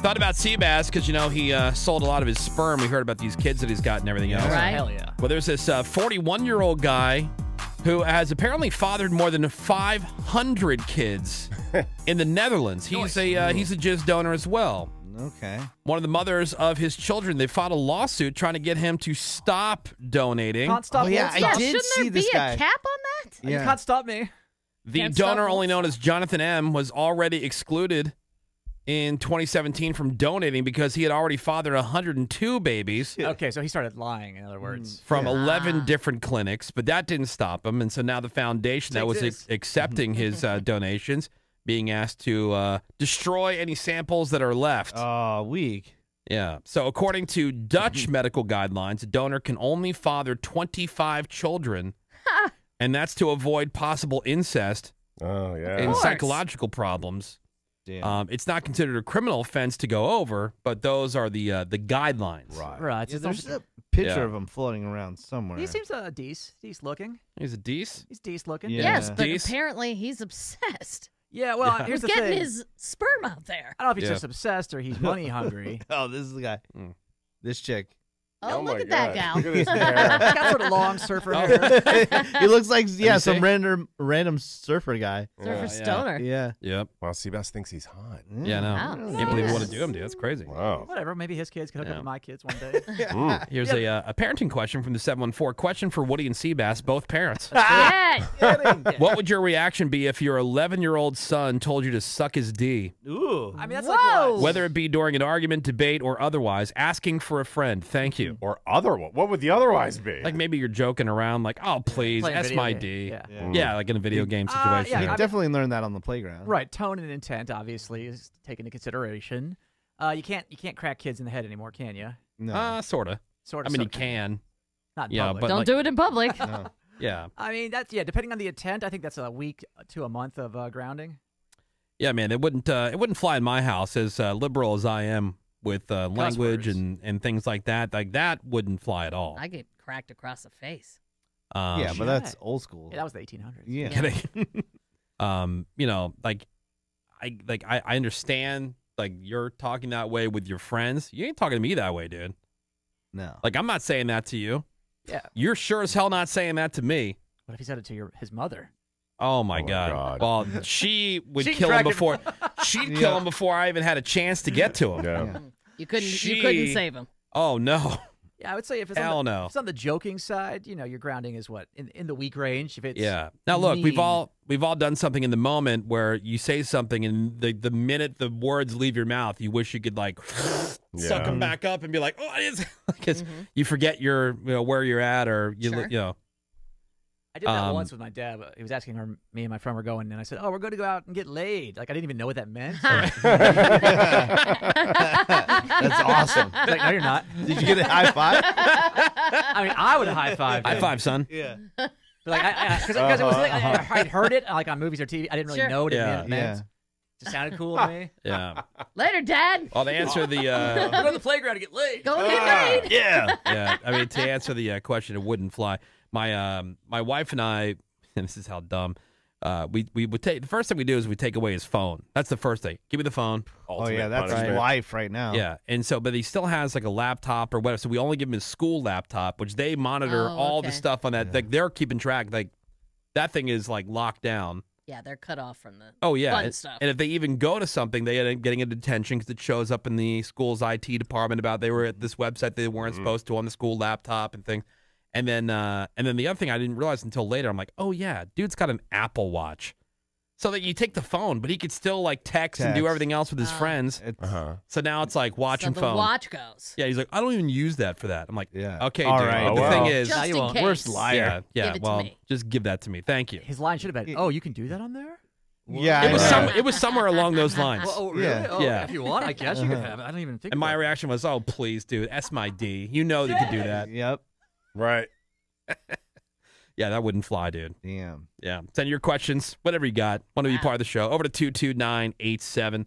Thought about Sebas because, you know, he uh, sold a lot of his sperm. We heard about these kids that he's got and everything else. Right. Hell yeah. Well, there's this 41 year old guy who has apparently fathered more than 500 kids in the Netherlands. He's a uh, he's a jizz donor as well. Okay. One of the mothers of his children, they filed a lawsuit trying to get him to stop donating. Can't stop Oh, yeah, won't I stop. did Shouldn't see there this be guy. a cap on that? You Yeah. can't stop me. The Can't donor, won't only known as Jonathan M, was already excluded in 2017 from donating because he had already fathered 102 babies Okay, so he started lying. In other words, from Yeah. 11 Ah. different clinics, but that didn't stop him. And so now the foundation that was this. ac- accepting his uh, donations being asked to uh, destroy any samples that are left. Oh, weak. Yeah. So according to Dutch medical guidelines, a donor can only father 25 children, and that's to avoid possible incest Oh yeah. and psychological problems. Damn. Um, it's not considered a criminal offense to go over, but those are the uh, the guidelines. right. right? yeah, there's a picture Yeah. of him floating around somewhere. he seems uh, decent, decent looking. He's a decent. He's decent looking. Yeah. Yes, but Dece- apparently he's obsessed. Yeah. Well, Yeah. here's He's the getting thing. his sperm out there. I don't know if he's Yeah. just obsessed or he's money hungry. oh, this is the guy. Mm. This chick. Oh, Oh look my at that God. gal. Look at his hair. He's got sort of long surfer Oh. hair. he looks like yeah, you some see? random random surfer guy. Surfer Yeah. Stoner. Yeah. Yep. Well, Sebas thinks he's hot. Yeah, no. Wow. Can't believe you want to do him, dude. That's crazy. Wow. Whatever. Maybe his kids can hook Yeah. up with my kids one day. Mm. Here's a, uh, a parenting question from the 714. Question for Woody and Sebas, both parents. Yeah. what would your reaction be if your 11 year old son told you to suck his D? Ooh. I mean, that's Whoa. like what? Whether it be during an argument, debate, or otherwise, asking for a friend. Thank you. Or other one. What would the otherwise be? Like maybe you're joking around, like, oh, please, Playing that's video my game. D. Yeah. Yeah. Yeah, like in a video game Uh, situation. yeah, You I mean- definitely learned that on the playground. Right. Tone and intent, obviously, is taken into consideration. Uh, you can't you can't crack kids in the head anymore, can you? No. Uh, sort of. Sort of. I of. mean, you sort of. can. Not in yeah, public. but- Don't like- do it in public. no. Yeah. I mean, that's yeah. Depending on the intent, I think that's a week to a month of uh, grounding. Yeah, man, it wouldn't uh, it wouldn't fly in my house as uh, liberal as I am with uh, language words. and, and things like that. Like that wouldn't fly at all. I get cracked across the face. Um, yeah, but that's old school. Yeah, that was the 1800s. Yeah. kidding. um, you know, like I like I, I understand like you're talking that way with your friends. You ain't talking to me that way, dude. No. Like I'm not saying that to you. Yeah. You're sure as hell not saying that to me. What if he said it to your his mother? Oh my, Oh my god. God. Well, she would She'd kill him crack him. before she'd kill Yeah. him before I even had a chance to get to him. Yeah. Yeah. You couldn't. She- You couldn't save him. Oh no. Yeah, I would say if it's Hell on the, no. if it's on the joking side, you know, your grounding is what in in the week range. If it's Yeah. Now look, we've all we've all done something in the moment where you say something and the the minute the words leave your mouth, you wish you could like suck them back up and be like, oh, it is because you forget your you know where you're at or you Sure. you know. I did that Um, once with my dad. He was asking her, me and my friend were going, and I said, "Oh, we're going to go out and get laid." Like I didn't even know what that meant. That's awesome. He's like, no, you're not. Did you get a high five? I mean, I would have high five. High five, son. yeah. Like, I, because it was like, I, I'd heard it like on movies or TV. I didn't really Sure. know what Yeah. it meant. Yeah. Just sounded cool to me. Yeah. Later, Dad. Well, to answer the We're uh, going to the playground to get laid. Go get laid. Yeah. yeah, I mean to answer the uh, question, it wouldn't fly. My um my wife and I, and this is how dumb. Uh, we we would take the first thing we do is we take away his phone. That's the first thing. Give me the phone. Oh yeah, that's punishment. life right now. Yeah, and so but he still has like a laptop or whatever. So we only give him his school laptop, which they monitor Oh, all the okay. stuff on that. Like they're keeping track. Like that thing is like locked down. Yeah, they're cut off from the. Oh yeah, Fun and, stuff. and if they even go to something, they end up getting a detention because it shows up in the school's IT department about they were at this website they weren't supposed to on the school laptop and things. And then uh, and then the other thing I didn't realize until later, I'm like, oh yeah, dude's got an Apple Watch, so that you take the phone, but he could still like text, and do everything else with his Oh. friends. Uh huh. So now it's like watch so the phone. watch goes. Yeah, he's like, I don't even use that for that. I'm like, Yeah. okay, All dude. right. But the Oh, thing is, Just in case. Worst liar. yeah, yeah. Give it to well, me. just give that to me. Thank you. His line should have been, "Oh, you can do that on there." Yeah, It was some. It was somewhere along those lines. Well, oh, really? Yeah. Oh, Yeah. If you want, I guess you can have it. I don't even think. And my it. reaction was, "Oh, please, dude, S my D. You know you could do that. Yep. Right. Yeah, that wouldn't fly, dude. Damn. Yeah. Send your questions, whatever you got. Want to be part of the show? Over to two two nine eight seven.